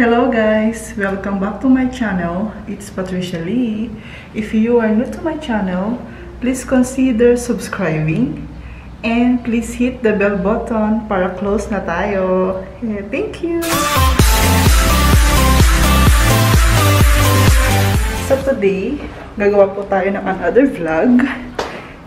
Hello guys! Welcome back to my channel. It's Patricia Lee. If you are new to my channel, please consider subscribing and please hit the bell button para close na tayo. Thank you! So today, gagawa po tayo ng another vlog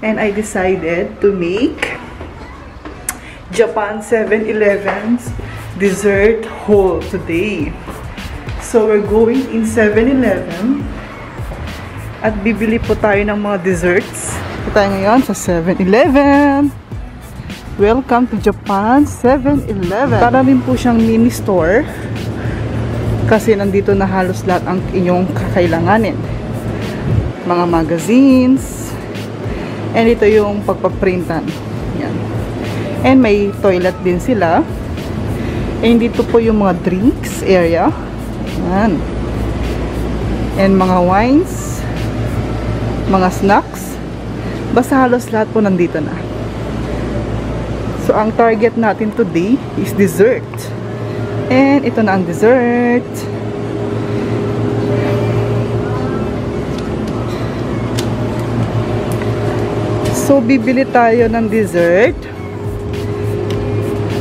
and I decided to make Japan 7-Eleven's dessert haul today. So, we're going in 7-Eleven at bibili po tayo ng mga desserts. Ito tayo ngayon sa 7-Eleven. Welcome to Japan 7-Eleven. Para rin po siyang mini store kasi nandito na halos lahat ang inyong kakailanganin. Mga magazines and ito yung pagpaprintan. Yan. And may toilet din sila. And dito po yung mga drinks area. Yan. And mga wines. Mga snacks. Basta halos lahat po nandito na. So, ang target natin today is dessert. And ito na ang dessert. So, bibili tayo ng dessert.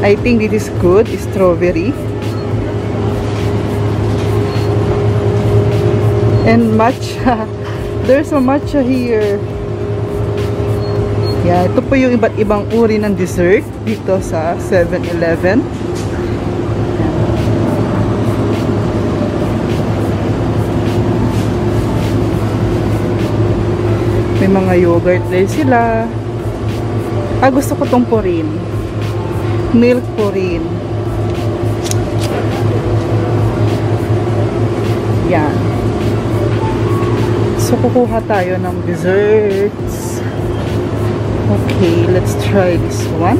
I think this is good. Strawberry. And matcha. There's a matcha here. Yeah, ito po yung iba't ibang uri ng dessert dito sa 7-Eleven. May mga yogurt din sila. Ah, gusto ko tong purin. Milk purin. Yan. So, kukuha tayo ng desserts. Okay, let's try this one.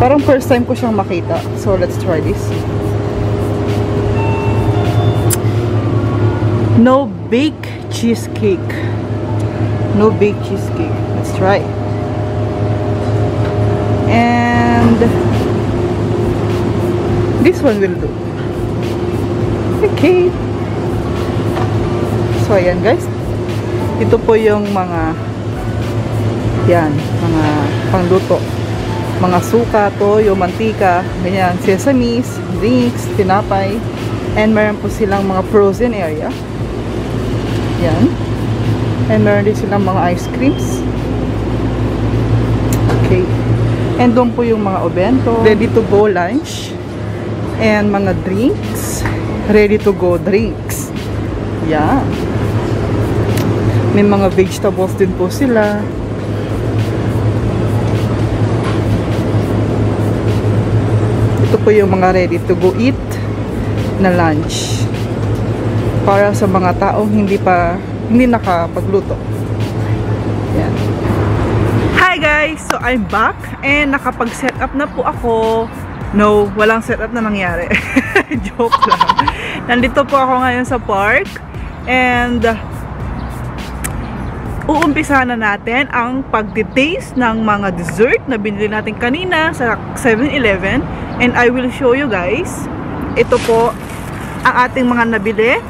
Parang first time ko siyang makita. So, let's try this. No bake cheesecake. No bake cheesecake. Let's try. And this one will do. Okay. So, ayan guys. Ito po yung mga yan, mga pangluto. Mga suka, toyo, mantika, ganyan, sesamis, drinks, tinapay. And meron po silang mga frozen area. Yan. And meron din silang mga ice creams. Okay. And doon po yung mga obento. Ready to go lunch. And mga drinks. Ready to go drinks. Yan. May mga vegetables din po sila. Ito po yung mga ready to go eat na lunch para sa mga taong hindi pa hindi nakapagluto. Yan. Hi guys! So I'm back and nakapag-set up na po ako. No, walang setup na nangyari. Joke lang. Nandito po ako ngayon sa park. And uumpisa na natin ang pagtitaste ng mga dessert na binili natin kanina sa 7-Eleven and I will show you guys. Ito po ang ating mga nabili.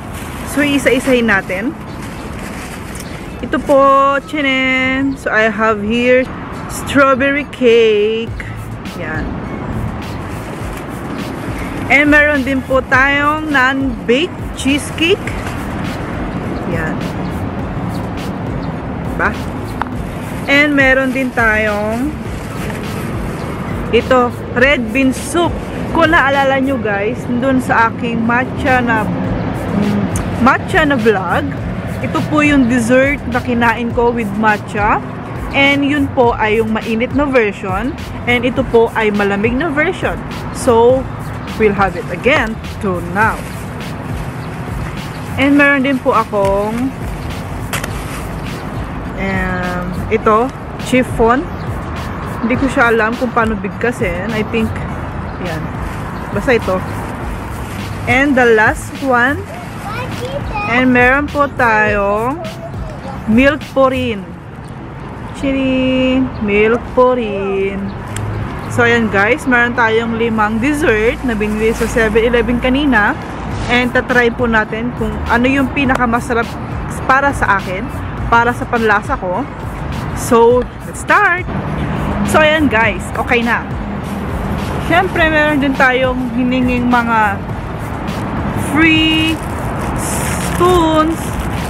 So isa-isahin natin. Ito po chinen. So I have here strawberry cake. Yan and meron din po tayong non-baked cheesecake yan ba? And meron din tayong ito, red bean soup. Kung naalala nyo guys, dun sa aking matcha na um, matcha na vlog, ito po yung dessert na kinain ko with matcha. And yun po ay yung mainit na version. And ito po ay malamig na version. So, we'll have it again to now. And meron din po akong um, ito, chiffon. Hindi ko siya alam kung paano bigkasin. I think, yan. Basta ito. And the last one, and meron po tayo milk po rin. Chirin, milk po rin. So, ayan guys, meron tayong limang dessert na binili sa 7-Eleven kanina. And tatry po natin kung ano yung pinakamasarap para sa akin, para sa panlasa ko. So, let's start! So, ayan guys, okay na. Siyempre, meron din tayong hininging mga free spoons.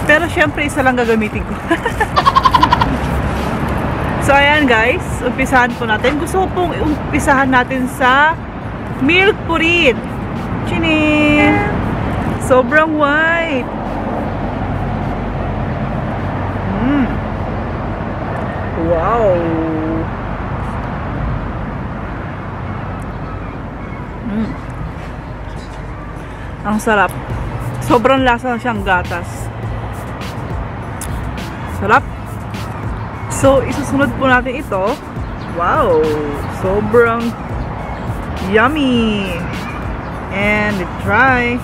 Pero syempre, isa lang gagamitin ko. so, ayan guys. Umpisahan po natin. Gusto ko pong umpisahan natin sa milk purit. Chinin! Sobrang white. Mm. Wow! Mm. Ang sarap. Sobrang lasa siyang gatas. Sarap. So, isusunod po natin ito. Wow! Sobrang yummy! And try.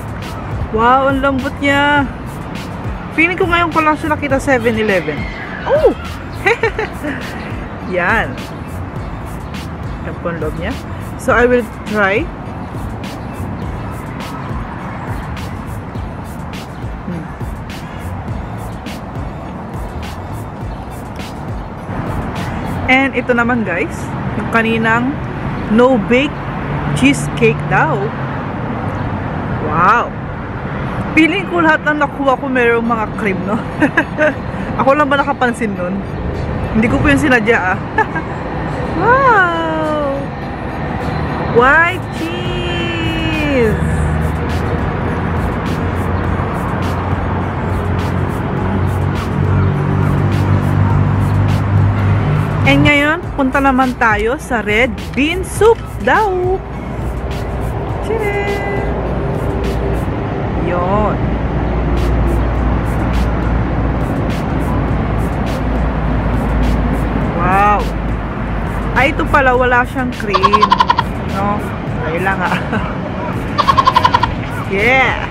Wow, ang lambot niya. Feeling ko ngayon ko lang siya nakita 7-Eleven. Oh! Yan. Ang loob niya. So, I will try. And ito naman guys, yung kaninang no-bake cheesecake daw. Wow! Feeling ko lahat ng nakuha ko mayroong mga cream, no? Ako lang ba nakapansin nun? Hindi ko po yung sinadya, ah. wow! White cheese! And ngayon, punta naman tayo sa red bean soup daw. Tcharam! Yun. Wow. Ay, ito pala, wala siyang cream. No? Ayun lang ah. yeah!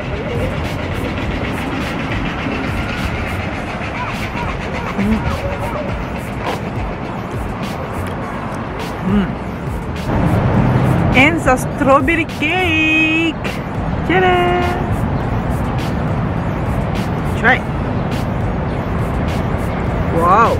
And sa strawberry cake! Tcharam! Try. Wow.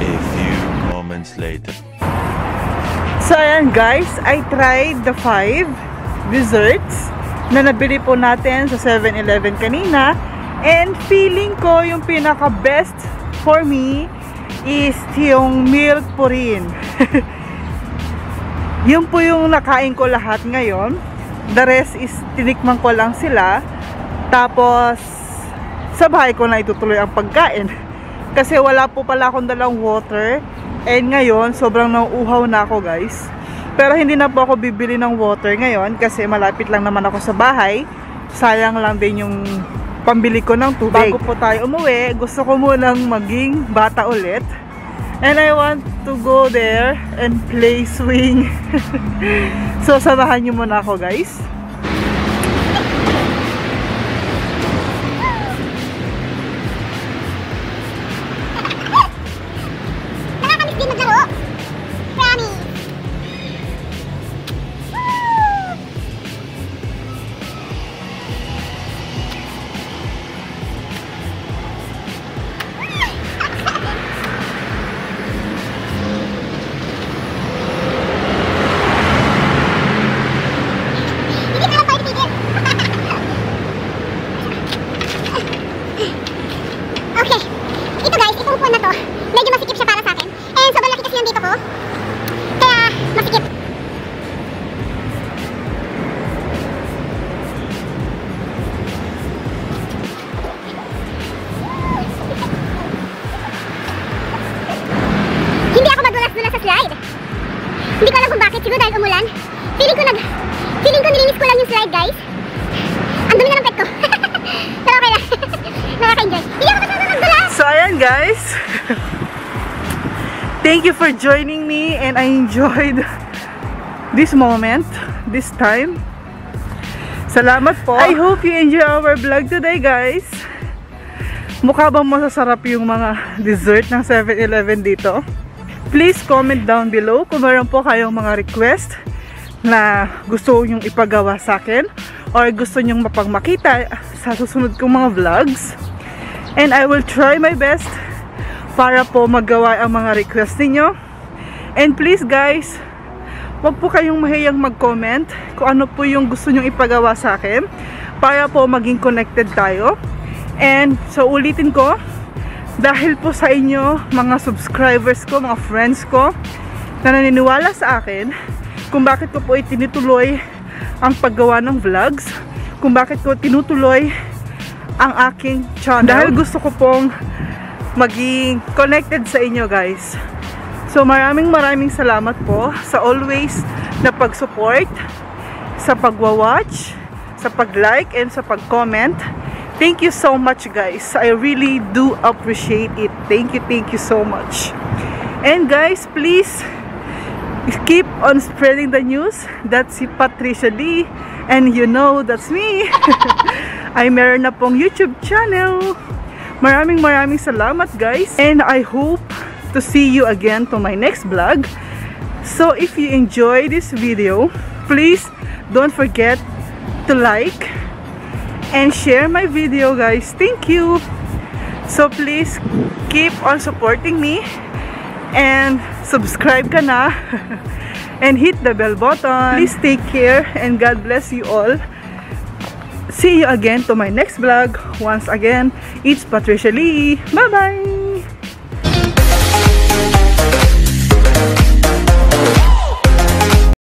A few moments later. So guys, I tried the five desserts na nabili po natin sa 7-Eleven kanina. And feeling ko yung pinaka best for me is yung milk purin. yun po yung nakain ko lahat ngayon. The rest is tinikman ko lang sila. Tapos sa bahay ko na itutuloy ang pagkain. Kasi wala po pala akong dalang water. And ngayon, sobrang nauuhaw na ako guys. Pero hindi na po ako bibili ng water ngayon kasi malapit lang naman ako sa bahay. Sayang lang din yung pambili ko ng tubig. Bago po tayo umuwi, gusto ko munang maging bata ulit. And I want to go there and play swing. so, samahan nyo muna ako guys. Masikip. Hindi ako madulas-dulas sa slide. Hindi ko alam kung bakit. Siguro dahil umulan. Feeling ko nag... Feeling ko nilinis ko lang yung slide, guys. Ang dumi na ng pet ko. Pero okay lang. Nakaka-enjoy. Hindi ako kasama magdulas. So, ayan guys. Thank you for joining me and I enjoyed this moment, this time. Salamat po. I hope you enjoy our vlog today, guys. Mukha bang masasarap yung mga dessert ng 7-Eleven dito? Please comment down below kung meron po kayong mga request na gusto nyong ipagawa sa akin or gusto nyong mapagmakita sa susunod kong mga vlogs. And I will try my best para po magawa ang mga request ninyo. And please guys, wag po kayong mahiyang mag-comment kung ano po yung gusto nyong ipagawa sa akin para po maging connected tayo. And so ulitin ko, dahil po sa inyo, mga subscribers ko, mga friends ko, na naniniwala sa akin, kung bakit ko po itinutuloy ang paggawa ng vlogs, kung bakit ko tinutuloy ang aking channel. Dahil gusto ko pong maging connected sa inyo guys. So maraming maraming salamat po sa always na pag-support, sa pagwa-watch, sa pag-like, and sa pag-comment. Thank you so much guys. I really do appreciate it. Thank you, thank you so much. And guys, please keep on spreading the news. That's si Patricia Lee. And you know, that's me. ay meron na pong YouTube channel. Maraming maraming salamat guys. And I hope to see you again to my next vlog. So if you enjoy this video, please don't forget to like and share my video guys. Thank you. So please keep on supporting me and subscribe ka na and hit the bell button. Please take care and God bless you all. See you again to my next vlog. Once again, it's Patricia Lee. Bye-bye!